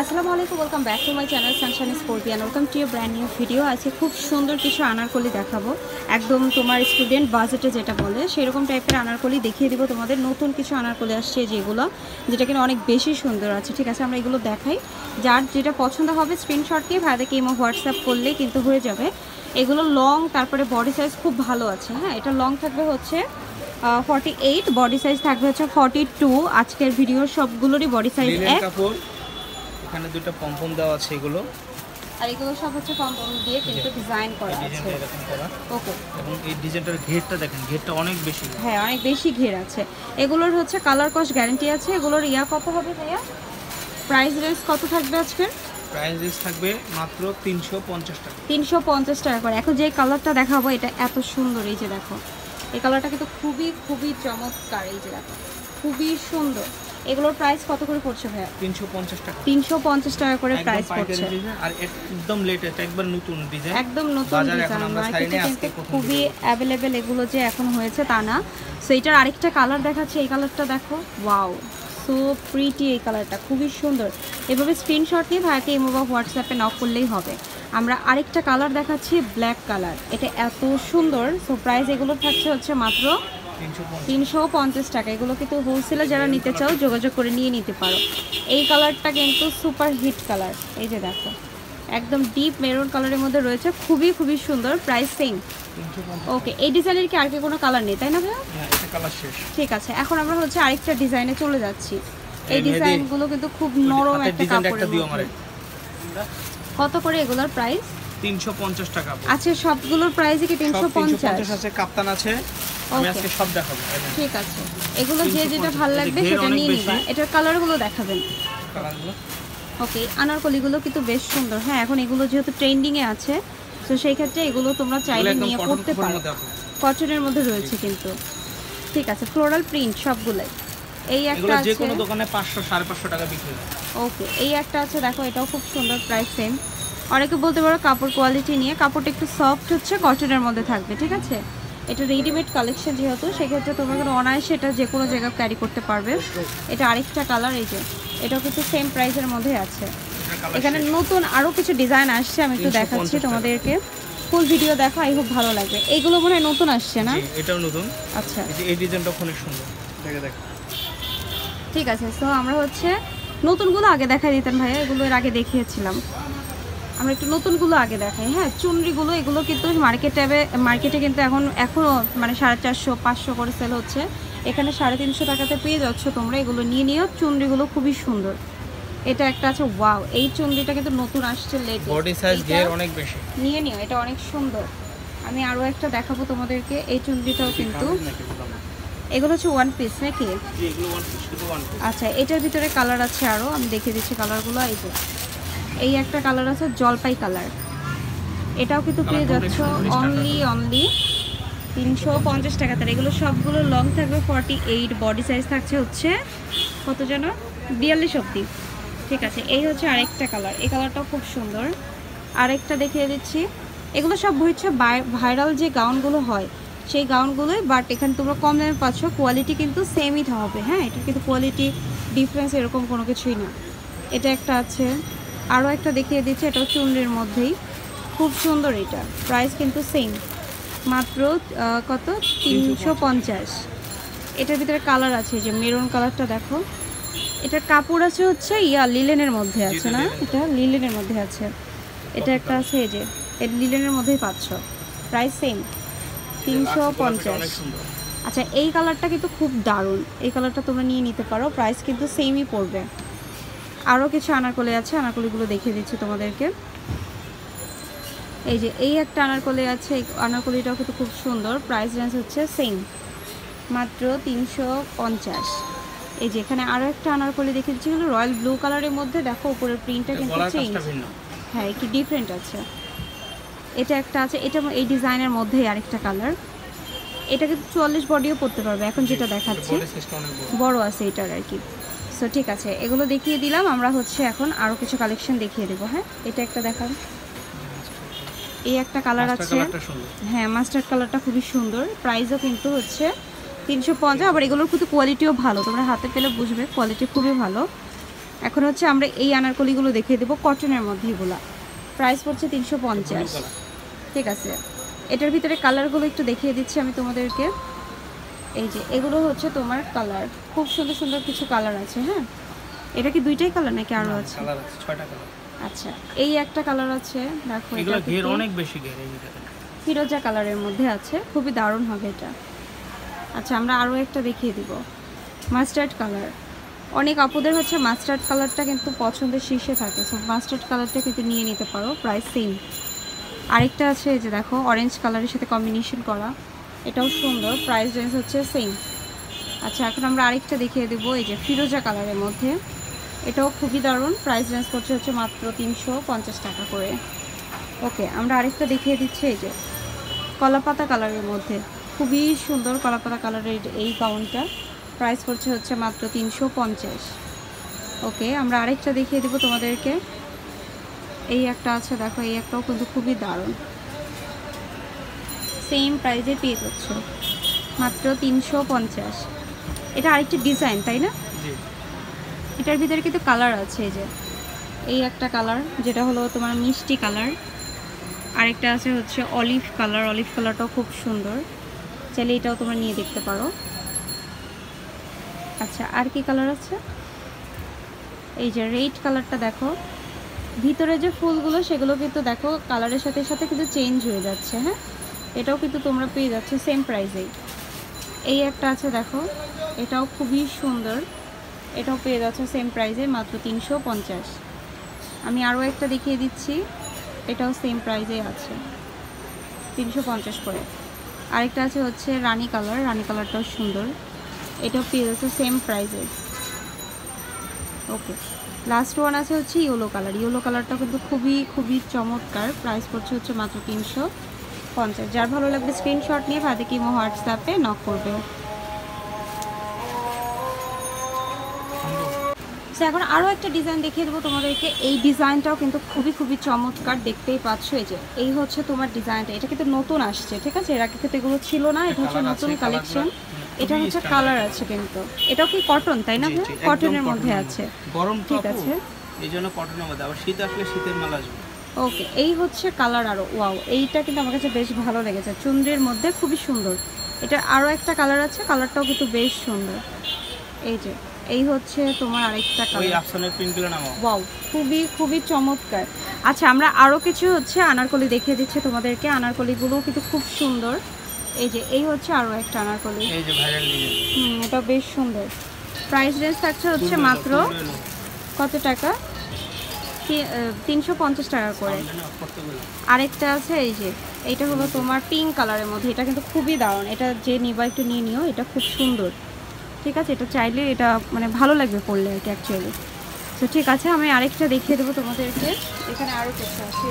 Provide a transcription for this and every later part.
আসসালামু আলাইকুম welcome back to my channel সানশান স্পোর্টিয়ান welcome to brand new video আজকে খুব সুন্দর কিছু আনারকলি দেখাবো। একদম তোমার স্টুডেন্ট বাজেটে যেটা বলে সেরকম টাইপের আনারকলি দেখিয়ে দিব। তোমাদের নতুন কিছু আনারকলি আসছে যেগুলো যেটা কিনা অনেক বেশি সুন্দর আছে। ঠিক আছে আমরা এগুলো দেখাই। যার যেটা পছন্দ হবে স্ক্রিনশট নিয়ে ভাইদেরকে ইমো হোয়াটসঅ্যাপ করলেই কিন্তু হয়ে যাবে। এগুলো লং তারপরে বডি সাইজ খুব ভালো আছে। হ্যাঁ এটা লং থাকবে হচ্ছে ফর্টি এইট বডি সাইজ থাকবে হচ্ছে ফর্টি টু আজকের ভিডিওর সবগুলোরই বডি সাইজ এক। এখানে দুটো পম্পম দেওয়া আছে এগুলো। আর এগুলো সব হচ্ছে কম্পাউন্ড দিয়ে কিন্তু ডিজাইন করা আছে। ওকে এবং এই ডিজাইনটার ঘেরটা দেখেন ঘেরটা অনেক বেশি। হ্যাঁ অনেক বেশি ঘের আছে। এগুলোর হচ্ছে কালার কস্ট গ্যারান্টি আছে। এগুলোর ইয়া কত হবে ভাইয়া? প্রাইস রেঞ্জ কত থাকবে আজকে প্রাইস রেঞ্জ থাকবে মাত্র তিনশো পঞ্চাশ টাকা। তিনশো পঞ্চাশ টাকা করে। এখন যে কালারটা দেখাবো এটা এত সুন্দর এই যে দেখো। এই কালারটা কিন্তু খুবই খুবই চমৎকার এই যে দেখো। খুবই সুন্দর। এগুলোর প্রাইস কত করে পড়ছে ভাইয়া? তিনশো পঞ্চাশ টাকা। তিনশো পঞ্চাশ টাকা করে প্রাইস পড়ছে। আর একদম লেটেস্ট একবার নতুন ডিজাইন একদম নতুন ডিজাইন মার্কেটে কিন্তু খুবই অ্যাভেলেবেল এগুলো যে এখন হয়েছে তা না। সো এটার আরেকটা কালার দেখাচ্ছে এই কালারটা দেখো। ওয়াও সো প্রিটি এই কালারটা খুবই সুন্দর। এভাবে স্ক্রিনশট নিয়ে ভাইকে ইমো বা হোয়াটসঅ্যাপে নক করলেই হবে। আমরা আরেকটা কালার দেখাচ্ছি ব্ল্যাক কালার এটা এত সুন্দর সো প্রাইস এগুলো থাকছে হচ্ছে মাত্র তিনশো পঞ্চাশ। টাকা। এগুলো কিন্তু হোলসেলে যারা নিতে চাও যোগাযোগ করে নিয়ে নিতে পারো। এই কালারটা কিন্তু সুপার হিট কালার এই যে দেখো একদম ডিপ মেরুন কালারের মধ্যে রয়েছে। খুবই খুবই সুন্দর প্রাইস সেম ওকে এই ডিজাইনের কি আর কি কোনো কালার নেই তাই না ভাইয়া? হ্যাঁ ঠিক আছে এখন আমরা হচ্ছে আরেকটা ডিজাইনে চলে যাচ্ছি। এই ডিজাইনগুলো কিন্তু খুব নরম একটা মধ্যে। কত করে এগুলোর প্রাইস তিনশো পঞ্চাশ টাকা আচ্ছা সবগুলোর প্রাইসই কি সব তিনশো তিনশো পঞ্চাশ? পঞ্চাশ আছে কাপ্তান আছে। আমি আজকে সব দেখাবো ঠিক আছে। এগুলো যে যেটা ভালো লাগবে সেটা নিয়ে নিবা। এটার কালারগুলো দেখাবেন। কালারগুলো। ওকে আনারকলিগুলো কিন্তু বেশ সুন্দর। হ্যাঁ এখন এগুলো যেহেতু ট্রেন্ডিংয়ে আছে তো সেই ক্ষেত্রে এগুলো তোমরা চাইলে নিয়ে পড়তে পারো। কটনের মধ্যে রয়েছে কিন্তু। ঠিক আছে ফ্লোরাল প্রিন্ট সবগুলাই। এই একটা এগুলো যে আছে কোনো দোকানে পাঁচশো সাড়ে পাঁচশো টাকা বিক্রি ওকে এই একটা আছে দেখো এটাও খুব সুন্দর প্রাইস সেম অনেকে বলতে পারো কাপড় কোয়ালিটি নিয়ে কাপড়টা একটু সফট হচ্ছে কটনের মধ্যে থাকবে ঠিক আছে? এটা রেডিমেড কালেকশন যেহেতু সেক্ষেত্রে তোমরা কিন্তু অনায়াসে এটা যে কোনো জায়গায় ক্যারি করতে পারবে। এটা আরেকটা কালার এই যে এটাও কিন্তু সেম প্রাইসের মধ্যে আছে। এখানে নতুন আরও কিছু ডিজাইন আসছে আমি একটু দেখাচ্ছি তোমাদেরকে। ফুল ভিডিও দেখো আই খুব ভালো লাগবে। এইগুলো মনে হয় নতুন আসছে না? এটাও নতুন। আচ্ছা। এই ডিজাইনটা অনেক সুন্দর। দেখে দেখ। ঠিক আছে তো আমরা হচ্ছে নতুনগুলো আগে দেখাই দিতেন ভাইয়া এগুলো এর আগে দেখিয়েছিলাম। আমরা একটু নতুনগুলো আগে দেখাই। হ্যাঁ চুনরিগুলো এগুলো কিন্তু মার্কেটে মার্কেটে কিন্তু এখন এখনও মানে সাড়ে চারশো পাঁচশো করে সেল হচ্ছে। এখানে সাড়ে তিনশো টাকাতে পেয়ে যাচ্ছ তোমরা এগুলো নিয়ে নিও। চুনরিগুলো খুবই সুন্দর। এটা একটা আছে ওয়াও এই চুনরিটা কিন্তু নতুন আসছে লেট বডি সাইজ ঘের অনেক বেশি। নিয়ে নিও এটা অনেক সুন্দর। আমি আরও একটা দেখাবো তোমাদেরকে এই চুনরিটাও কিন্তু। এগুলো হচ্ছে ওয়ান পিস নাকি? জি এগুলো ওয়ান পিস শুধু ওয়ান পিস আচ্ছা এটার ভিতরে কালার আছে আরও আমি দেখিয়ে দিচ্ছি কালারগুলো এই যে। এই একটা কালার আছে জলপাই কালার এটাও কিন্তু পেয়ে যাচ্ছ অনলি অনলি তিনশো পঞ্চাশ টাকা। তার এগুলো সবগুলো লং থাকবে ফর্টি এইট বডি সাইজ থাকছে হচ্ছে কত যেন? বিয়াল্লিশ অব্দি ঠিক আছে এই হচ্ছে আরেকটা কালার এই কালারটাও খুব সুন্দর। আরেকটা দেখিয়ে দিচ্ছি। এগুলো সব হচ্ছে ভাইরাল যে গাউনগুলো হয় সেই গাউনগুলোই বাট এখানে তোমরা কম দামে পাচ্ছ। কোয়ালিটি কিন্তু সেমই হবে হ্যাঁ এটা কিন্তু কোয়ালিটি ডিফারেন্স এরকম কোনো কিছুই না। এটা একটা আছে। আরও একটা দেখিয়ে দিচ্ছি এটাও চুনরির মধ্যেই। খুব সুন্দর এটা প্রাইস কিন্তু সেম মাত্র কত? তিনশো পঞ্চাশ। এটার ভিতরে কালার আছে যে মেরুন কালারটা দেখো। এটার কাপড় আছে হচ্ছে ইয়া লিলেনের মধ্যে আছে না? এটা লিলেনের মধ্যে আছে। এটা একটা আছে এই যে এটা লিলেনের মধ্যেই পাচ্ছ। প্রাইস সেম তিনশো পঞ্চাশ। আচ্ছা এই কালারটা কিন্তু খুব দারুণ। এই কালারটা তোমরা নিয়ে নিতে পারো প্রাইস কিন্তু সেমই পড়বে। আরও কিছু আনারকলি আছে আনারকলিগুলো দেখিয়ে দিচ্ছি তোমাদেরকে। এই যে এই একটা আনারকলি আছে এই আনারকলিটাও কিন্তু খুব সুন্দর। প্রাইস রেঞ্জ হচ্ছে সেম মাত্র তিনশো পঞ্চাশ। এই যে এখানে আরও একটা আনারকলি দেখিয়ে দিচ্ছি কিন্তু রয়্যাল ব্লু কালারের মধ্যে। দেখো উপরের প্রিন্টটা কিন্তু চেঞ্জ হ্যাঁ একটু ডিফারেন্ট আছে। এটা একটা আছে এটা এই ডিজাইনের মধ্যেই আরেকটা কালার। এটা কিন্তু চুয়াল্লিশ বডিও পড়তে পারবে এখন যেটা দেখাচ্ছি। বড় আছে এটার আর কি। সো ঠিক আছে এগুলো দেখিয়ে দিলাম আমরা হচ্ছে এখন আরও কিছু কালেকশন দেখিয়ে দেবো হ্যাঁ? এটা একটা দেখান এই একটা কালার আছে। হ্যাঁ মাস্টার্ড কালারটা খুবই সুন্দর। প্রাইসও কিন্তু হচ্ছে তিনশো পঞ্চাশ আবার এগুলোর কিন্তু কোয়ালিটিও ভালো। তোমরা হাতে পেলে বুঝবে কোয়ালিটি খুবই ভালো। এখন হচ্ছে আমরা এই আনারকলিগুলো দেখিয়ে দেবো কটনের মধ্যে এগুলো। প্রাইস পড়ছে তিনশো পঞ্চাশ। ঠিক আছে। এটার ভিতরে কালারগুলো একটু দেখিয়ে দিচ্ছি আমি তোমাদেরকে। এই যে এগুলো হচ্ছে তোমার কালার খুব সুন্দর সুন্দর কিছু কালার আছে হ্যাঁ? এটা কি দুইটাই কালার নাকি আরও আছে? কালার আছে ছয়টা কালার আচ্ছা এই একটা কালার আছে দেখো এগুলো ঘের অনেক বেশি ঘের ফিরোজা কালারের মধ্যে আছে খুবই দারুণ হবে এটা। আচ্ছা আমরা আরও একটা দেখিয়ে দিব। মাস্টার্ড কালার অনেক আপুদের হচ্ছে মাস্টার্ড কালারটা কিন্তু পছন্দের শীর্ষে থাকে সো মাস্টার্ড কালারটা কিন্তু নিয়ে নিতে পারো প্রাইস সেম আরেকটা আছে এই যে দেখো অরেঞ্জ কালারের সাথে কম্বিনেশন করা। এটাও সুন্দর প্রাইস রেঞ্জ হচ্ছে সেম আচ্ছা এখন আমরা আরেকটা দেখিয়ে দেবো, এই যে ফিরোজা কালারের মধ্যে। এটাও খুবই দারুণ প্রাইস রেঞ্জ করছে হচ্ছে মাত্র তিনশো পঞ্চাশ টাকা করে। ওকে, আমরা আরেকটা দেখিয়ে দিচ্ছি, এই যে কলাপাতা কালারের মধ্যে। খুবই সুন্দর কলাপাতা কালারের এই গাউনটা প্রাইস করছে হচ্ছে মাত্র তিনশো পঞ্চাশ। ওকে, আমরা আরেকটা দেখিয়ে দেবো তোমাদেরকে। এই একটা আছে, দেখো, এই একটাও কিন্তু খুবই দারুণ। সেম প্রাইজে পেয়ে যাচ্ছ। মাত্র তিনশো পঞ্চাশ। এটা আরেকটি ডিজাইন তাই না? এটার ভিতরে কিন্তু কালার আছে এই যে। এই একটা কালার যেটা হলো তোমার মিষ্টি কালার আরেকটা আছে হচ্ছে অলিভ কালার অলিভ কালারটাও খুব সুন্দর। চাইলে এটাও তোমরা নিয়ে দেখতে পারো। আচ্ছা আর কি কালার আছে? এই যে রেড কালারটা দেখো। ভিতরে যে ফুলগুলো সেগুলো কিন্তু দেখো কালারের সাথে সাথে কিন্তু চেঞ্জ হয়ে যাচ্ছে হ্যাঁ? এটাও কিন্তু তোমরা পেয়ে যাচ্ছ সেম প্রাইসেই এই। একটা আছে দেখো, এটাও খুবই সুন্দর। এটাও পেয়ে যাচ্ছে সেম প্রাইসে মাত্র তিনশো পঞ্চাশ। আমি আরও একটা দেখিয়ে দিচ্ছি, এটাও সেম প্রাইসে আছে, তিনশো পঞ্চাশ করে। আরেকটা আছে হচ্ছে রানি কালার, রানি কালারটাও সুন্দর। এটাও পেয়ে যাচ্ছে সেম প্রাইসে ওকে লাস্ট ওয়ান আছে হচ্ছে ইয়েলো কালার ইয়েলো কালারটা কিন্তু খুবই খুবই চমৎকার। প্রাইস পড়ছে হচ্ছে মাত্র তিনশো। পঞ্চাশ। যার ভালো লাগবে স্ক্রিনশট নিয়ে ভাতে কিমো হোয়াটসঅ্যাপে নক করবে। তো এখন আরও একটা ডিজাইন দেখিয়ে দেবো তোমাদেরকে। এই ডিজাইনটাও কিন্তু খুবই খুবই চমৎকার দেখতেই পাচ্ছ। এই যে এই হচ্ছে তোমার ডিজাইনটা এটা কিন্তু নতুন আসছে ঠিক আছে? এর আগে কিন্তু এগুলো ছিল না এটা হচ্ছে নতুন কালেকশন এটা হচ্ছে কালার আছে কিন্তু। এটাও কি কটন তাই না কটনের মধ্যে আছে। গরম ঠিক আছে। এই জন্য কটনের মধ্যে। আবার শীত আসলে শীতের মাল আসবে। ওকে এই হচ্ছে কালার আরও ওয়াও এইটা কিন্তু আমার কাছে বেশ ভালো লেগেছে। চুনরির মধ্যে খুবই সুন্দর। এটার আরও একটা কালার আছে কালারটাও কিন্তু বেশ সুন্দর। এই যে এই হচ্ছে তোমার আরেকটা ওই কালার ওয়াও খুবই খুবই চমৎকার। আচ্ছা আমরা আরও কিছু হচ্ছে আনারকলি দেখিয়ে দিচ্ছি তোমাদেরকে। আনারকলিগুলোও কিন্তু খুব সুন্দর। এই যে এই হচ্ছে আরও একটা আনারকলি। এই যে ভাইরাল ডিজাইন এটা বেশ সুন্দর। প্রাইস রেঞ্জ থাকছে হচ্ছে মাত্র কত টাকা? তিনশো পঞ্চাশ টাকা করে। আরেকটা আছে, এই যে এটা হলো তোমার পিঙ্ক কালারের মধ্যে, এটা কিন্তু খুবই দারুণ। এটা যে নিবা একটু নিয়ে নিও, এটা খুব সুন্দর। ঠিক আছে? এটা চাইলে এটা মানে ভালো লাগবে পড়লে কি অ্যাকচুয়ালি তো ঠিক আছে, আমি আরেকটা দেখিয়ে দেবো তোমাদেরকে। এখানে আরও কিছু আছে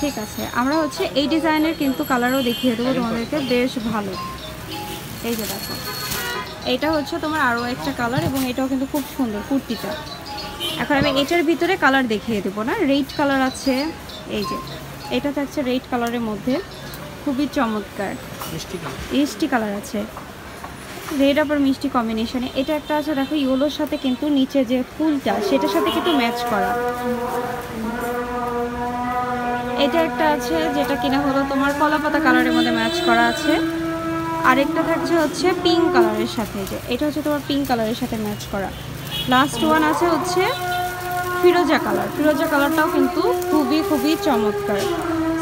ঠিক আছে, আমরা হচ্ছে এই ডিজাইনের কিন্তু কালারও দেখিয়ে দেবো তোমাদেরকে, বেশ ভালো। এই যে দেখো এটা হচ্ছে তোমার আরও একটা কালার এবং এটাও কিন্তু খুব সুন্দর কুর্তিটা। এখন আমি এটার ভিতরে কালার দেখিয়ে দেবো না। রেড কালার আছে। এই যে এটা থাকছে রেড কালারের মধ্যে। খুবই চমৎকার। মিষ্টি কালার আছে। রেড আবার মিষ্টি কম্বিনেশনে এটা একটা আছে দেখো ইয়েলোর সাথে কিন্তু নিচে যে ফুলটা সেটার সাথে কিন্তু ম্যাচ করা। এটা একটা আছে যেটা কিনা হলো তোমার কলাপাতা কালারের মধ্যে ম্যাচ করা আছে। আরেকটা থাকছে হচ্ছে পিঙ্ক কালারের সাথে। যে এটা হচ্ছে তোমার পিঙ্ক কালারের সাথে ম্যাচ করা। লাস্ট ওয়ান আছে হচ্ছে ফিরোজা কালার। ফিরোজা কালারটাও কিন্তু খুবই খুবই চমৎকার।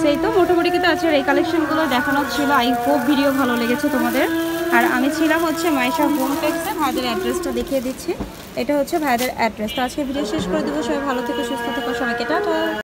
সেই তো, মোটামুটি কিন্তু আজকের এই কালেকশনগুলো দেখানো ছিল। আই হোপ ভিডিও ভালো লেগেছে তোমাদের। আর আমি ছিলাম হচ্ছে মাইশা হোম টেক্সে ভাইদের অ্যাড্রেসটা দেখিয়ে দিচ্ছি। এটা হচ্ছে ভাইদের অ্যাড্রেস তো আজকে ভিডিও শেষ করে দেবো। সবাই ভালো থেকে, সুস্থ থেকো, সবাইকে টাটা।